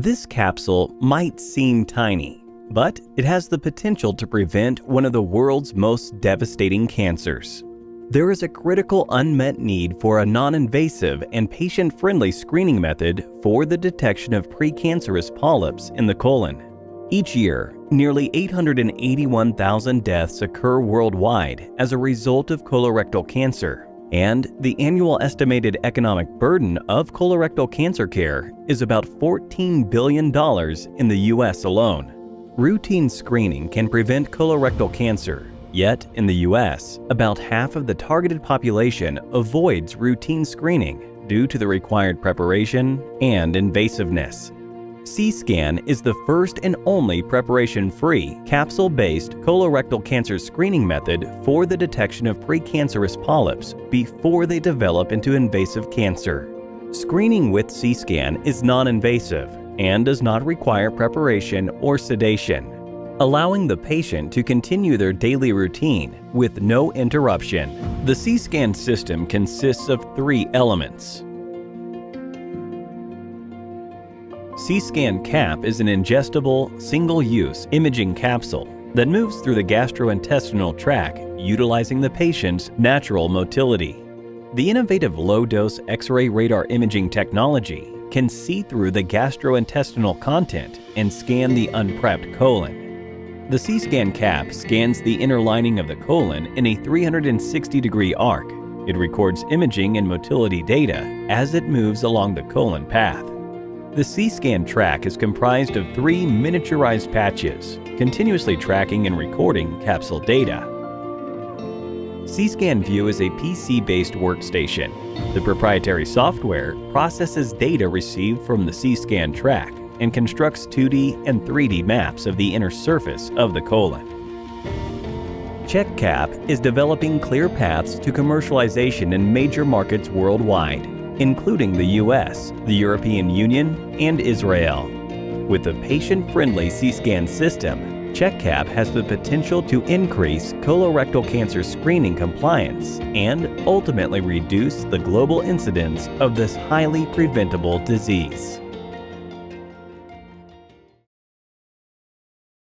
This capsule might seem tiny, but it has the potential to prevent one of the world's most devastating cancers. There is a critical unmet need for a non-invasive and patient-friendly screening method for the detection of precancerous polyps in the colon. Each year, nearly 881,000 deaths occur worldwide as a result of colorectal cancer, and the annual estimated economic burden of colorectal cancer care is about $14 billion in the US alone. Routine screening can prevent colorectal cancer, yet in the US, about half of the targeted population avoids routine screening due to the required preparation and invasiveness. C-SCAN is the first and only preparation-free, capsule-based colorectal cancer screening method for the detection of precancerous polyps before they develop into invasive cancer. Screening with C-SCAN is non-invasive and does not require preparation or sedation, allowing the patient to continue their daily routine with no interruption. The C-SCAN system consists of three elements. C-SCAN CAP is an ingestible, single-use imaging capsule that moves through the gastrointestinal tract utilizing the patient's natural motility. The innovative low-dose X-ray radar imaging technology can see through the gastrointestinal content and scan the unprepped colon. The C-SCAN CAP scans the inner lining of the colon in a 360-degree arc. It records imaging and motility data as it moves along the colon path. The C-SCAN track is comprised of three miniaturized patches, continuously tracking and recording capsule data. C-SCAN View is a PC-based workstation. The proprietary software processes data received from the C-SCAN track and constructs 2D and 3D maps of the inner surface of the colon. CheckCap is developing clear paths to commercialization in major markets worldwide including the US, the European Union, and Israel. With a patient-friendly C-SCAN system, CheckCap has the potential to increase colorectal cancer screening compliance and ultimately reduce the global incidence of this highly preventable disease.